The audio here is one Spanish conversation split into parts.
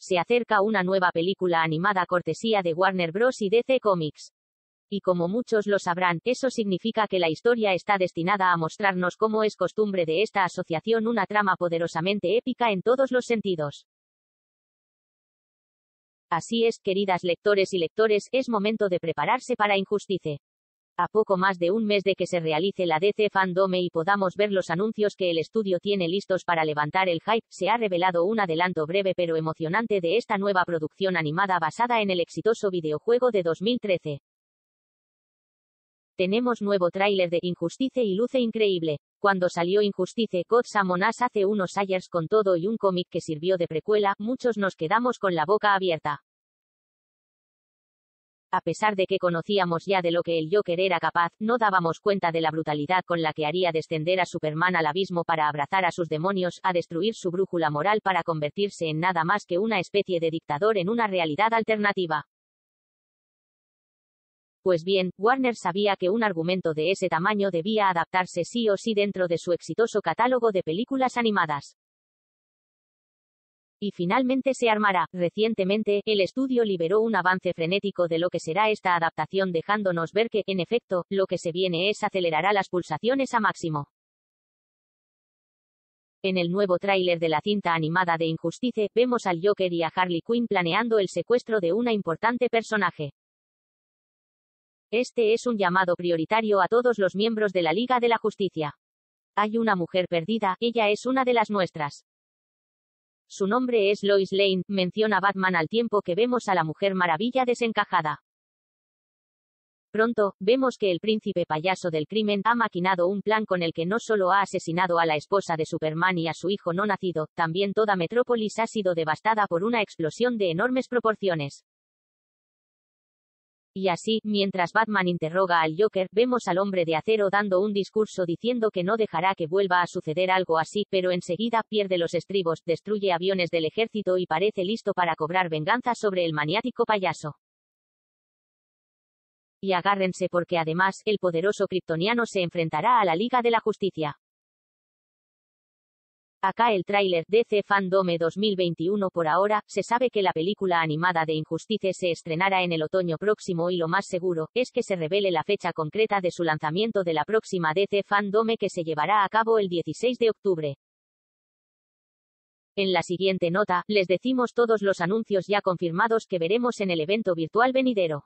Se acerca una nueva película animada cortesía de Warner Bros. y DC Comics. Y como muchos lo sabrán, eso significa que la historia está destinada a mostrarnos cómo es costumbre de esta asociación una trama poderosamente épica en todos los sentidos. Así es, queridas lectores y lectores, es momento de prepararse para Injustice. A poco más de un mes de que se realice la DC Fandome y podamos ver los anuncios que el estudio tiene listos para levantar el hype, se ha revelado un adelanto breve pero emocionante de esta nueva producción animada basada en el exitoso videojuego de 2013. Tenemos nuevo tráiler de Injustice y luce increíble. Cuando salió Injustice Gods Among Us hace unos años con todo y un cómic que sirvió de precuela, muchos nos quedamos con la boca abierta. A pesar de que conocíamos ya de lo que el Joker era capaz, no dábamos cuenta de la brutalidad con la que haría descender a Superman al abismo para abrazar a sus demonios, a destruir su brújula moral para convertirse en nada más que una especie de dictador en una realidad alternativa. Pues bien, Warner sabía que un argumento de ese tamaño debía adaptarse sí o sí dentro de su exitoso catálogo de películas animadas. Y finalmente se armará. Recientemente, el estudio liberó un avance frenético de lo que será esta adaptación dejándonos ver que, en efecto, lo que se viene es acelerará las pulsaciones a máximo. En el nuevo tráiler de la cinta animada de Injustice, vemos al Joker y a Harley Quinn planeando el secuestro de una importante personaje. Este es un llamado prioritario a todos los miembros de la Liga de la Justicia. Hay una mujer perdida, ella es una de las nuestras. Su nombre es Lois Lane, menciona Batman al tiempo que vemos a la Mujer Maravilla desencajada. Pronto, vemos que el príncipe payaso del crimen ha maquinado un plan con el que no solo ha asesinado a la esposa de Superman y a su hijo no nacido, también toda Metrópolis ha sido devastada por una explosión de enormes proporciones. Y así, mientras Batman interroga al Joker, vemos al hombre de acero dando un discurso diciendo que no dejará que vuelva a suceder algo así, pero enseguida pierde los estribos, destruye aviones del ejército y parece listo para cobrar venganza sobre el maniático payaso. Y agárrense porque además, el poderoso kryptoniano se enfrentará a la Liga de la Justicia. Acá el tráiler DC Fandome 2021 por ahora, se sabe que la película animada de Injustice se estrenará en el otoño próximo y lo más seguro, es que se revele la fecha concreta de su lanzamiento de la próxima DC Fandome que se llevará a cabo el 16 de octubre. En la siguiente nota, les decimos todos los anuncios ya confirmados que veremos en el evento virtual venidero.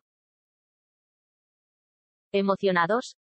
¿Emocionados?